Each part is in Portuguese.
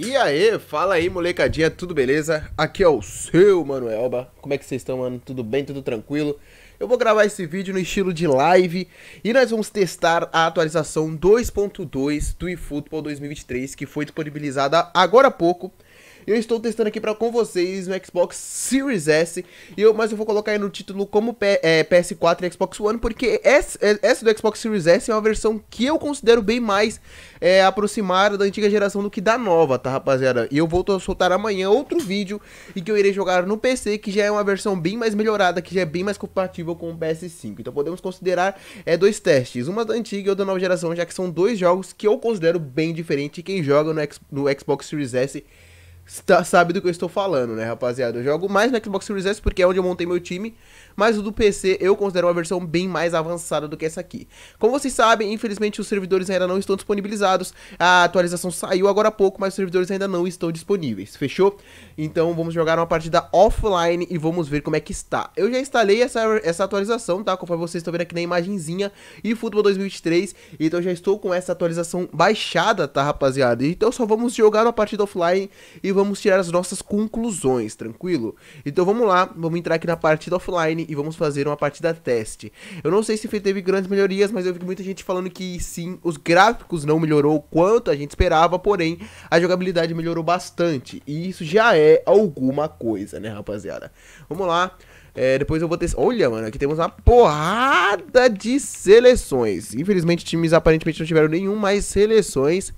E aí, fala aí, molecadinha, tudo beleza? Aqui é o seu Manuelba. Como é que vocês estão, mano? Tudo bem? Tudo tranquilo? Eu vou gravar esse vídeo no estilo de live e nós vamos testar a atualização 2.2 do eFootball 2023 que foi disponibilizada agora há pouco eu estou testando aqui pra, com vocês no Xbox Series S, e eu, mas eu vou colocar aí no título como P, é, PS4 e Xbox One, porque essa, essa do Xbox Series S é uma versão que eu considero bem mais é, aproximada da antiga geração do que da nova, tá rapaziada? E eu vou soltar amanhã outro vídeo em que eu irei jogar no PC, que já é uma versão bem mais melhorada, que já é bem mais compatível com o PS5. Então podemos considerar é, dois testes, uma da antiga e outra da nova geração, já que são dois jogos que eu considero bem diferentes. Quem joga no, no Xbox Series S sabe do que eu estou falando, né, rapaziada? Eu jogo mais no Xbox Series S porque é onde eu montei meu time, mas o do PC eu considero uma versão bem mais avançada do que essa aqui. Como vocês sabem, infelizmente os servidores ainda não estão disponibilizados. A atualização saiu agora há pouco, mas os servidores ainda não estão disponíveis. Fechou? Então vamos jogar uma partida offline e vamos ver como é que está. Eu já instalei essa, essa atualização, tá? Conforme vocês estão vendo aqui na imagenzinha e Futebol 2023. Então já estou com essa atualização baixada, tá, rapaziada? Então só vamos jogar uma partida offline e vamos tirar as nossas conclusões, tranquilo? Então vamos lá, vamos entrar aqui na partida offline e vamos fazer uma partida teste. Eu não sei se teve grandes melhorias, mas eu vi muita gente falando que sim, os gráficos não melhorou quanto a gente esperava, porém a jogabilidade melhorou bastante. E isso já é alguma coisa, né, rapaziada? Vamos lá. É, depois eu vou ter. Olha, mano, aqui temos uma porrada de seleções. Infelizmente, times aparentemente não tiveram nenhum mais seleções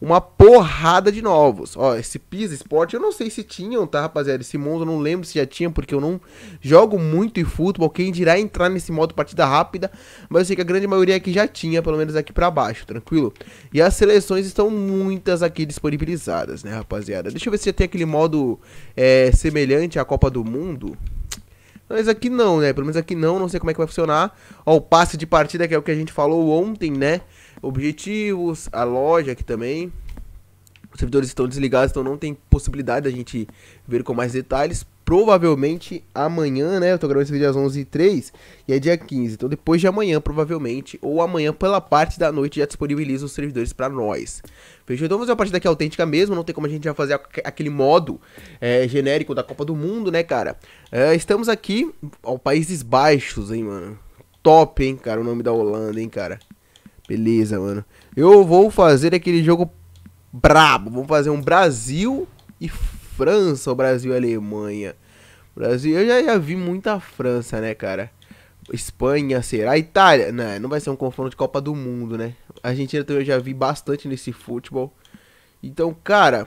uma porrada de novos. Ó, esse Pisa Sport, eu não sei se tinham, tá, rapaziada? Esse mundo eu não lembro se já tinha, porque eu não jogo muito em futebol. Quem dirá entrar nesse modo partida rápida, mas eu sei que a grande maioria aqui já tinha, pelo menos aqui pra baixo, tranquilo? E as seleções estão muitas aqui disponibilizadas, né, rapaziada? Deixa eu ver se já tem aquele modo é, semelhante à Copa do Mundo. Mas aqui não, né? Pelo menos aqui não, não sei como é que vai funcionar. Ó, o passe de partida, que é o que a gente falou ontem, né? Objetivos, a loja aqui também. Os servidores estão desligados, então não tem possibilidade da gente ver com mais detalhes. Provavelmente amanhã, né? Eu tô gravando esse vídeo às 11h03 e é dia 15. Então depois de amanhã, provavelmente, ou amanhã pela parte da noite, já disponibiliza os servidores para nós. Fechou? Então vamos fazer uma partida aqui autêntica mesmo. Não tem como a gente já fazer aquele modo é, genérico da Copa do Mundo, né, cara? É, estamos aqui, ao Países Baixos, hein, mano. Top, hein, cara, o nome da Holanda, hein, cara. Beleza, mano. Eu vou fazer aquele jogo brabo. Vamos fazer um Brasil e França, ou Brasil e Alemanha. Brasil, eu já, já vi muita França, né, cara? Espanha, será? Itália? Não, não vai ser um confronto de Copa do Mundo, né? A Argentina também eu já vi bastante nesse futebol. Então, cara.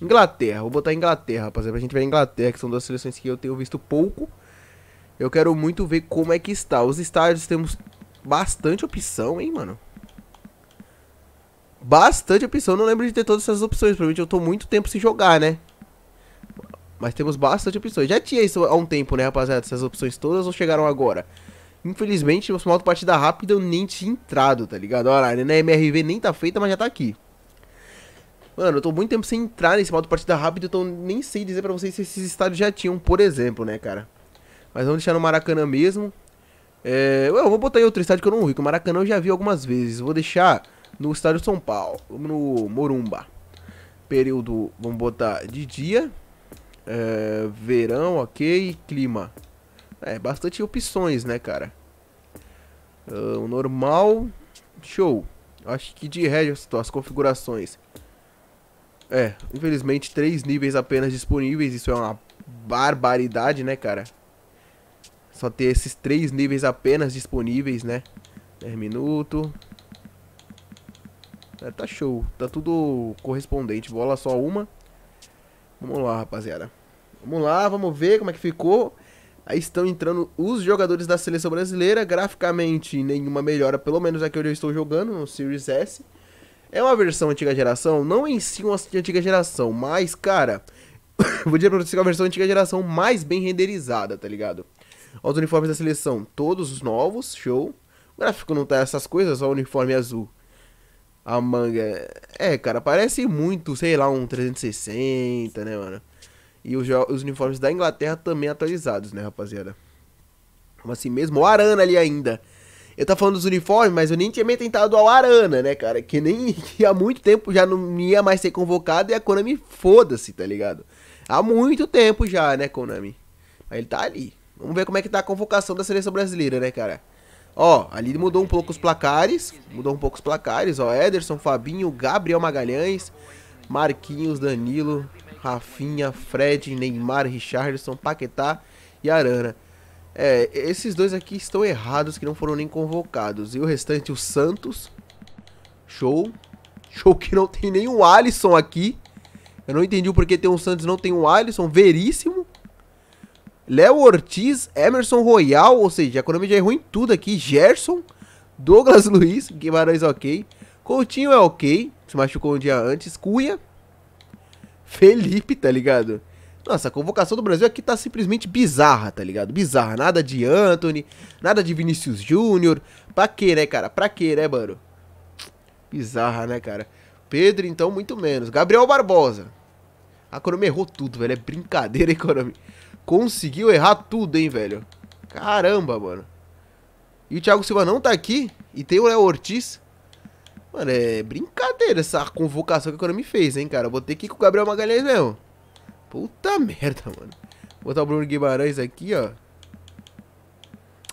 Inglaterra, vou botar Inglaterra, rapaziada. Pra gente ver a Inglaterra, que são duas seleções que eu tenho visto pouco. Eu quero muito ver como é que está. Os estádios temos bastante opção, hein, mano. Bastante opção. Não lembro de ter todas essas opções. Provavelmente eu tô muito tempo sem jogar, né? Mas temos bastante opções. Já tinha isso há um tempo, né, rapaziada? Essas opções todas ou chegaram agora? Infelizmente, o modo partida rápida eu nem tinha entrado, tá ligado? Olha, na MRV nem tá feita, mas já tá aqui. Mano, eu tô muito tempo sem entrar nesse modo partida rápida, então nem sei dizer pra vocês se esses estádios já tinham, por exemplo, né, cara? Mas vamos deixar no Maracanã mesmo. É, eu vou botar em outro estádio que eu não vi, que o Maracanã eu já vi algumas vezes. Vou deixar no estádio São Paulo, no Morumba. Período, vamos botar de dia. É, verão, ok. Clima. É, bastante opções, né, cara? Uh, o normal. Show. Acho que de resto, as configurações. É, infelizmente, três níveis apenas disponíveis. Isso é uma barbaridade, né, cara? Só ter esses três níveis apenas disponíveis, né? 10 minutos. É, tá show. Tá tudo correspondente. Bola só uma. Vamos lá, rapaziada. Vamos lá, vamos ver como é que ficou. Aí estão entrando os jogadores da seleção brasileira. Graficamente, nenhuma melhora, pelo menos aqui onde eu estou jogando, no Series S. É uma versão antiga geração, não em si uma antiga geração, mas, cara, vou dizer pra você que é uma versão antiga geração mais bem renderizada, tá ligado? Os uniformes da seleção, todos os novos, show. O gráfico não tá essas coisas, só o uniforme azul. A manga. É, cara, parece muito, sei lá, um 360, né, mano? E os, os uniformes da Inglaterra também atualizados, né, rapaziada? Como assim mesmo? O Arana ali ainda. Eu tava falando dos uniformes, mas eu nem tinha me tentado ao Arana, né, cara? Que nem que há muito tempo já não ia mais ser convocado e a Konami foda-se, tá ligado? Há muito tempo já, né, Konami? Mas ele tá ali. Vamos ver como é que tá a convocação da seleção brasileira, né, cara? Ó, ali mudou um pouco os placares. Mudou um pouco os placares, ó. Ederson, Fabinho, Gabriel Magalhães, Marquinhos, Danilo, Rafinha, Fred, Neymar, Richardson, Paquetá e Arana. É, esses dois aqui estão errados que não foram nem convocados. E o restante, o Santos. Show. Show que não tem nenhum Alisson aqui. Eu não entendi o porquê tem um Santos não tem um Alisson. Veríssimo. Léo Ortiz, Emerson Royal, ou seja, a economia já errou em tudo aqui. Gerson, Douglas Luiz, Guimarães ok. Coutinho é ok, se machucou um dia antes. Cunha, Felipe, tá ligado? Nossa, a convocação do Brasil aqui tá simplesmente bizarra, tá ligado? Bizarra. Nada de Anthony, nada de Vinícius Júnior. Pra quê, né, cara? Pra quê, né, mano? Bizarra, né, cara? Pedro, então, muito menos. Gabriel Barbosa. A Konami errou tudo, velho. É brincadeira, hein, Konami? Conseguiu errar tudo, hein, velho? Caramba, mano. E o Thiago Silva não tá aqui. E tem o Léo Ortiz. Mano, é brincadeira essa convocação que a Konami fez, hein, cara. Vou ter que ir com o Gabriel Magalhães mesmo. Puta merda, mano. Vou botar o Bruno Guimarães aqui, ó.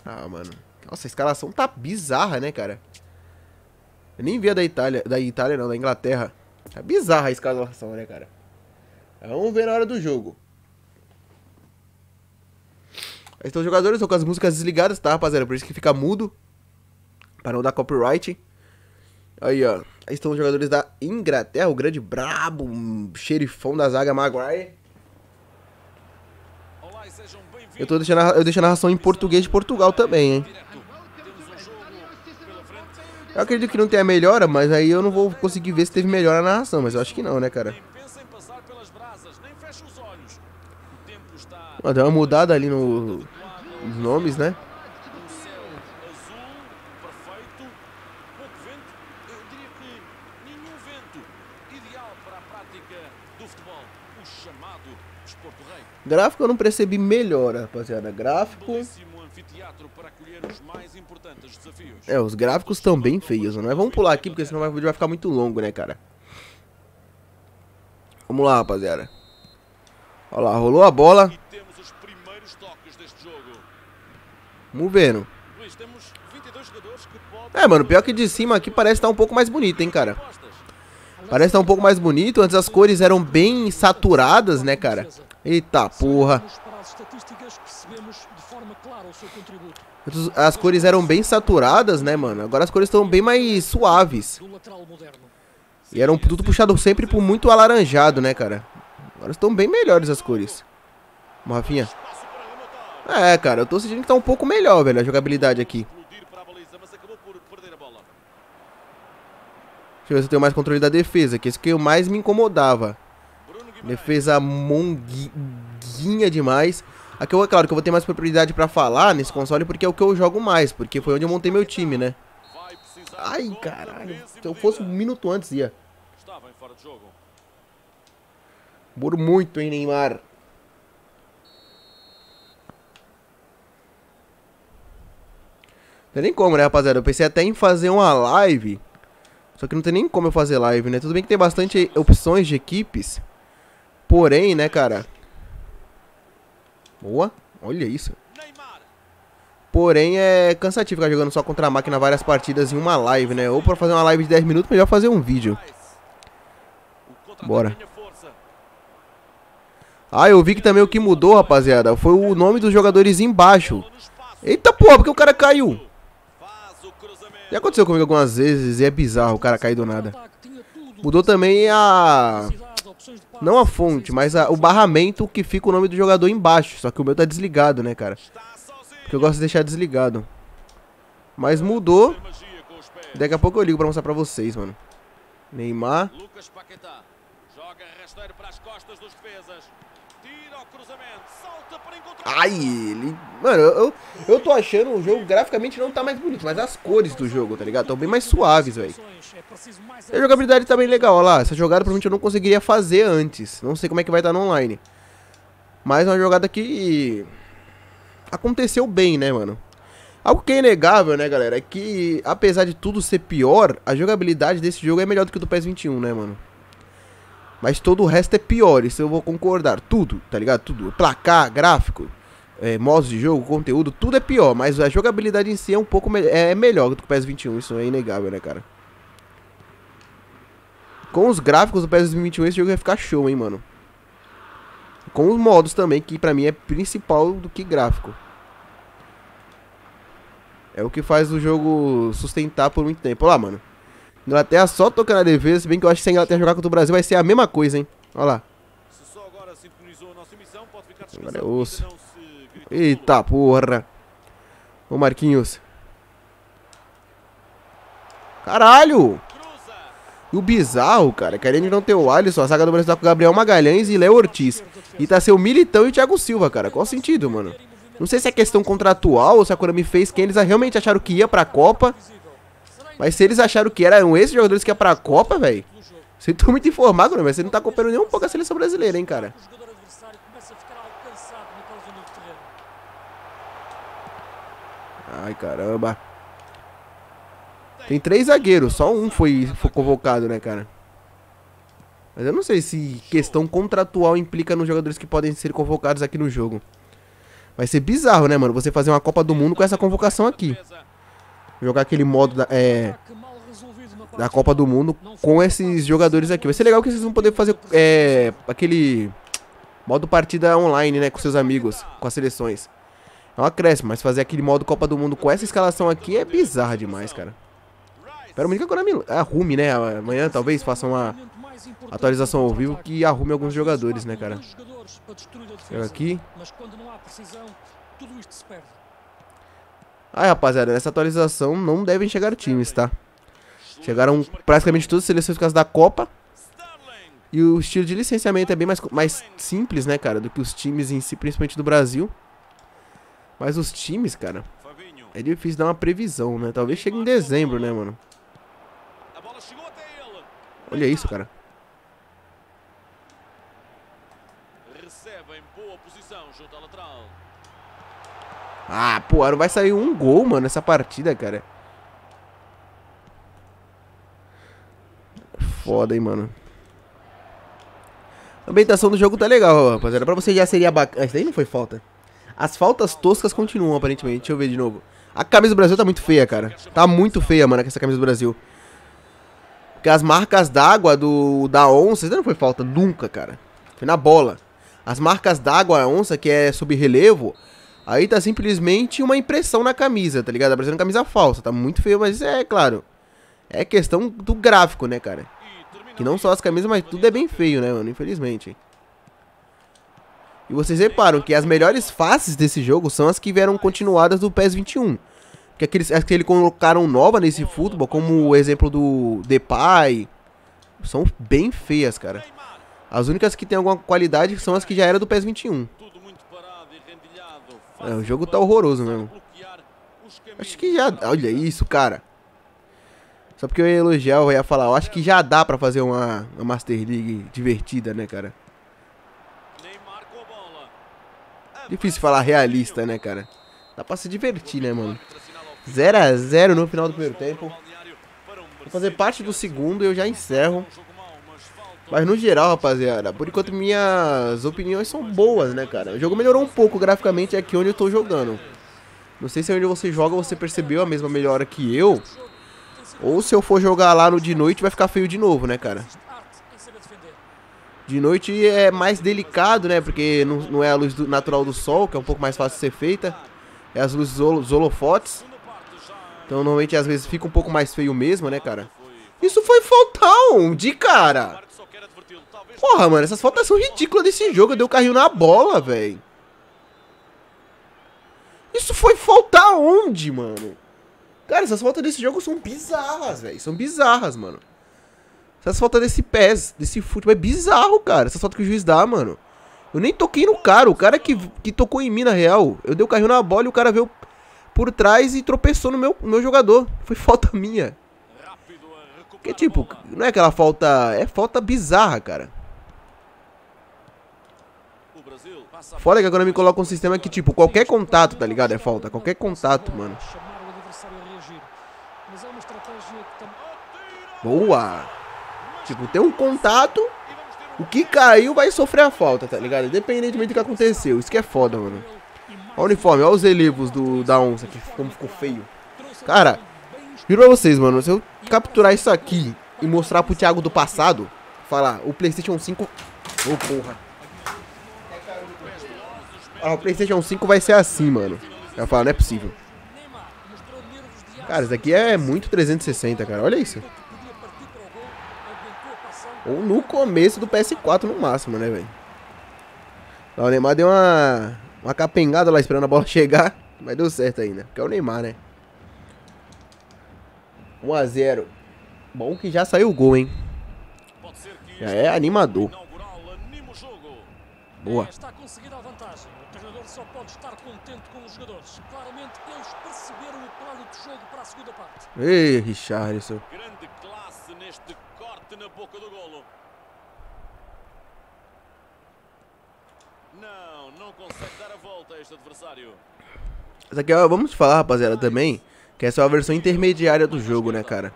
Ah, mano. Nossa, a escalação tá bizarra, né, cara? Eu nem vi a da Itália. Da Itália, não, da Inglaterra. Tá bizarra a escalação, né, cara? Vamos ver na hora do jogo. Estão os jogadores, estão com as músicas desligadas, tá, rapaziada? Por isso que fica mudo. Para não dar copyright. Aí, ó. Aí estão os jogadores da Inglaterra, o grande brabo, um xerifão da zaga Maguire. Eu tô deixando a, eu deixo a narração em português de Portugal também, hein? Eu acredito que não tenha melhora, mas aí eu não vou conseguir ver se teve melhora na narração, mas eu acho que não, né, cara? Deu uma mudada ali no, nos nomes, né? Gráfico eu não percebi melhora, rapaziada. Gráfico. É, os gráficos estão bem feios, né? Vamos pular aqui, porque senão o vídeo vai ficar muito longo, né, cara? Vamos lá, rapaziada. Olha lá, rolou a bola. Vamos vendo. É, mano, pior que de cima aqui parece estar tá um pouco mais bonito, hein, cara. Parece estar tá um pouco mais bonito. Antes as cores eram bem saturadas, né, cara? Eita porra. As cores eram bem saturadas, né, mano? Agora as cores estão bem mais suaves. E eram tudo puxado sempre por muito alaranjado, né, cara? Agora estão bem melhores as cores. Rafinha. É, cara, eu tô sentindo que tá um pouco melhor, velho, a jogabilidade aqui. Deixa eu ver se eu tenho mais controle da defesa, que esse que eu mais me incomodava. Defesa monguinha demais. Aqui, eu, é claro que eu vou ter mais propriedade pra falar nesse console, porque é o que eu jogo mais, porque foi onde eu montei meu time, né? Ai, caralho. Se eu fosse um minuto antes, ia. Por muito, hein, Neymar. Não tem nem como, né, rapaziada? Eu pensei até em fazer uma live. Só que não tem nem como eu fazer live, né? Tudo bem que tem bastante opções de equipes. Porém, né, cara? Boa. Olha isso. Porém, é cansativo ficar jogando só contra a máquina várias partidas em uma live, né? Ou pra fazer uma live de 10 minutos, melhor fazer um vídeo. Bora. Ah, eu vi que também o que mudou, rapaziada, foi o nome dos jogadores embaixo. Eita porra, porque o cara caiu. Já aconteceu comigo algumas vezes e é bizarro o cara cair do nada. Mudou também a... Não a fonte, mas a, o barramento que fica o nome do jogador embaixo. Só que o meu tá desligado, né, cara? Porque eu gosto de deixar desligado. Mas mudou. Daqui a pouco eu ligo pra mostrar pra vocês, mano. Neymar. Lucas Paquetá. Joga rasteiro para as costas dos defesas. Tira o cruzamento. Ai, ele. Mano, eu, eu tô achando o jogo graficamente não tá mais bonito, mas as cores do jogo, tá ligado? Estão bem mais suaves, velho. A jogabilidade tá bem legal, olha lá. Essa jogada provavelmente eu não conseguiria fazer antes. Não sei como é que vai estar tá no online. Mas é uma jogada que aconteceu bem, né, mano? Algo que é inegável, né, galera, é que, apesar de tudo ser pior, a jogabilidade desse jogo é melhor do que o do PES 21, né, mano? Mas todo o resto é pior, isso eu vou concordar. Tudo, tá ligado? Tudo. Placar, gráfico, é, modos de jogo, conteúdo, tudo é pior. Mas a jogabilidade em si é um pouco me é melhor do que o PES 21, isso é inegável, né, cara? Com os gráficos do PES 2021, esse jogo vai ficar show, hein, mano. Com os modos também, que pra mim é principal do que gráfico. É o que faz o jogo sustentar por muito tempo. Olha lá, mano. Inglaterra só tocando a defesa, se bem que eu acho que se a Inglaterra jogar contra o Brasil vai ser a mesma coisa, hein. Olha lá. Agora é osso. Eita porra. Ô Marquinhos. Caralho! E o bizarro, cara, querendo não ter o Alisson, a zaga do Brasil tá com o Gabriel Magalhães e Léo Ortiz. E tá seu Militão e o Thiago Silva, cara. Qual o sentido, mano? Não sei se é questão contratual ou se a Konami fez quem eles realmente acharam que ia pra Copa. Mas se eles acharam que eram esses jogadores que ia pra Copa, velho. Sinto muito informado, mas você não tá acompanhando nem um pouco a seleção brasileira, hein, cara. Ai, caramba. Tem três zagueiros, só um foi, foi convocado, né, cara? Mas eu não sei se questão contratual implica nos jogadores que podem ser convocados aqui no jogo. Vai ser bizarro, né, mano? Você fazer uma Copa do Mundo com essa convocação aqui. Jogar aquele modo da, é, da Copa do Mundo com esses jogadores aqui. Vai ser legal que vocês vão poder fazer é, aquele modo partida online, né? Com seus amigos, com as seleções. É um mas fazer aquele modo Copa do Mundo com essa escalação aqui é bizarro demais, cara. Espero muito que a Konami arrume, né? Amanhã talvez faça uma atualização ao vivo que arrume alguns jogadores, né, cara? Eu aqui. Aí, rapaziada, nessa atualização não devem chegar times, tá? Chegaram praticamente todas as seleções por causa da Copa. E o estilo de licenciamento é bem mais, mais simples, né, cara, do que os times em si, principalmente do Brasil. Mas os times, cara, é difícil dar uma previsão, né? Talvez chegue em dezembro, né, mano? Olha isso, cara. Ah, pô, não vai sair um gol, mano, nessa partida, cara. Foda, hein, mano. A ambientação do jogo tá legal, rapaziada. Pra você já seria bacana. Isso daí não foi falta. As faltas toscas continuam, aparentemente. Deixa eu ver de novo. A camisa do Brasil tá muito feia, cara. Tá muito feia, mano, essa camisa do Brasil. Porque as marcas d'água do da onça, isso não foi falta nunca, cara. Foi na bola. As marcas d'água onça, que é sob relevo, aí tá simplesmente uma impressão na camisa, tá ligado? Tá parecendo camisa falsa, tá muito feio, mas é claro. É questão do gráfico, né, cara? Que não só as camisas, mas tudo é bem feio, né, mano? Infelizmente. E vocês reparam que as melhores faces desse jogo são as que vieram continuadas do PES 21 que aqueles as que eles colocaram nova nesse futebol, como o exemplo do Depay, são bem feias, cara. As únicas que tem alguma qualidade são as que já era do PES 21. É, o jogo tá horroroso mesmo. Acho que já... Olha isso, cara. Só porque eu ia elogiar, eu ia falar. Eu acho que já dá pra fazer uma, uma Master League divertida, né, cara? Difícil falar realista, né, cara? Dá pra se divertir, né, mano? 0 a 0 no final do primeiro tempo. Vou fazer parte do segundo e eu já encerro. Mas no geral, rapaziada, por enquanto minhas opiniões são boas, né, cara? O jogo melhorou um pouco graficamente aqui onde eu tô jogando. Não sei se onde você joga você percebeu a mesma melhora que eu. Ou se eu for jogar lá no de noite vai ficar feio de novo, né, cara? De noite é mais delicado, né? Porque não, não é a luz do, natural do sol, que é um pouco mais fácil de ser feita. É as luzes dos holofotes. Então normalmente às vezes fica um pouco mais feio mesmo, né, cara? Isso foi faltão de cara. Porra, mano, essas faltas são ridículas desse jogo. Eu dei o carrinho na bola, velho. Isso foi faltar onde, mano? Cara, essas faltas desse jogo são bizarras, velho. São bizarras, mano. Essas faltas desse PES, desse futebol, é bizarro, cara. Essas faltas que o juiz dá, mano. Eu nem toquei no cara. O cara que, que tocou em mim, na real. Eu dei o carrinho na bola e o cara veio por trás e tropeçou no meu, no meu jogador. Foi falta minha. Que tipo, não é aquela falta. É falta bizarra, cara. Foda que agora me coloca um sistema que, tipo, qualquer contato, tá ligado? É falta. Qualquer contato, mano. Boa! Tipo, tem um contato, o que caiu vai sofrer a falta, tá ligado? Independentemente do que aconteceu. Isso que é foda, mano. Olha o uniforme, olha os relevos do, da onça aqui, como ficou feio. Cara, juro pra vocês, mano, se eu capturar isso aqui e mostrar pro Thiago do passado, falar, o Playstation 5... Ô, oh, porra. Ah, o Playstation 5 vai ser assim, mano. Eu falo, não é possível. Cara, isso daqui é muito 360, cara. Olha isso. Ou no começo do PS4 no máximo, né, velho? O Neymar deu uma, uma capengada lá esperando a bola chegar. Mas deu certo ainda. Porque é o Neymar, né? 1x0. Bom que já saiu o gol, hein? Já é animador. Boa. Só pode estar contente com os jogadores. Claramente eles perceberam o plano de jogo para a segunda parte. Ei, Richarlison. Grande classe neste corte na boca do golo. Não, não consegue dar a volta a este adversário. Essa aqui, ó, vamos falar, rapaziada, também, que essa é a versão intermediária do jogo, né, cara?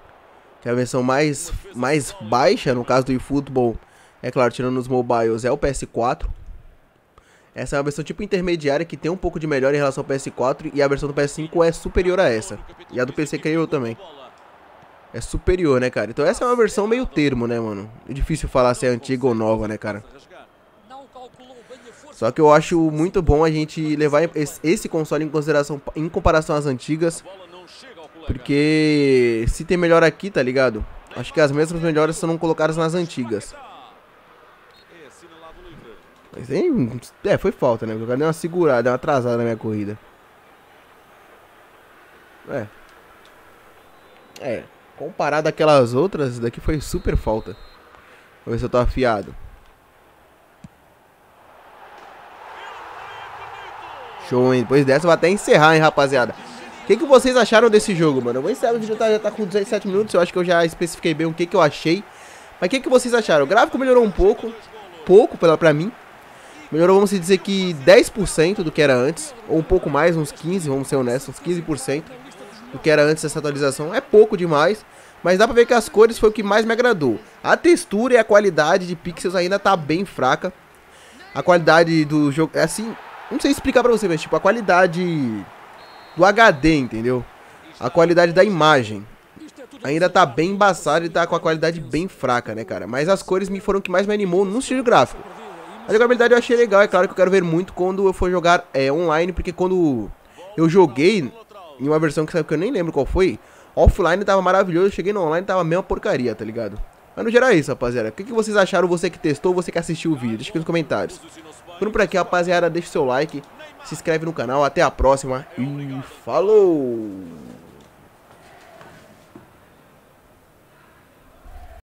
Que é a versão mais, mais baixa, no caso do eFootball, é claro, tirando os mobiles, é o PS4. Essa é uma versão tipo intermediária que tem um pouco de melhor em relação ao PS4 e a versão do PS5 é superior a essa. E a do PC creio também. É superior, né, cara? Então essa é uma versão meio termo, né, mano? É difícil falar se é antiga ou nova, né, cara? Só que eu acho muito bom a gente levar esse console em consideração em comparação às antigas. Porque se tem melhor aqui, tá ligado? Acho que as mesmas melhores são colocadas nas antigas. Mas tem... É, foi falta, né? O cara deu uma segurada, deu uma atrasada na minha corrida. É. É. Comparado àquelas outras, daqui foi super falta. Vou ver se eu tô afiado. Show, hein? Depois dessa, eu vou até encerrar, hein, rapaziada. O que, que vocês acharam desse jogo, mano? Eu vou encerrar, o vídeo tá, já tá com 17 minutos. Eu acho que eu já especifiquei bem o que, que eu achei. Mas o que, que vocês acharam? O gráfico melhorou um pouco. Pouco, pra, pra mim. Melhorou, vamos dizer que 10% do que era antes, ou um pouco mais, uns 15%, vamos ser honestos, uns 15% do que era antes dessa atualização. É pouco demais, mas dá pra ver que as cores foi o que mais me agradou. A textura e a qualidade de pixels ainda tá bem fraca. A qualidade do jogo, é assim, não sei explicar pra você, mas tipo, a qualidade do HD, entendeu? A qualidade da imagem ainda tá bem embaçada e tá com a qualidade bem fraca, né, cara? Mas as cores me foram o que mais me animou no estilo gráfico. A jogabilidade eu achei legal, é claro que eu quero ver muito quando eu for jogar é, online, porque quando eu joguei em uma versão que, que eu nem lembro qual foi, offline tava maravilhoso, eu cheguei no online tava a mesma porcaria, tá ligado? Mas no geral é isso, rapaziada. O que, que vocês acharam, você que testou, você que assistiu o vídeo? Deixa aqui nos comentários. Ficando por aqui, rapaziada, deixa o seu like, se inscreve no canal, até a próxima e falou!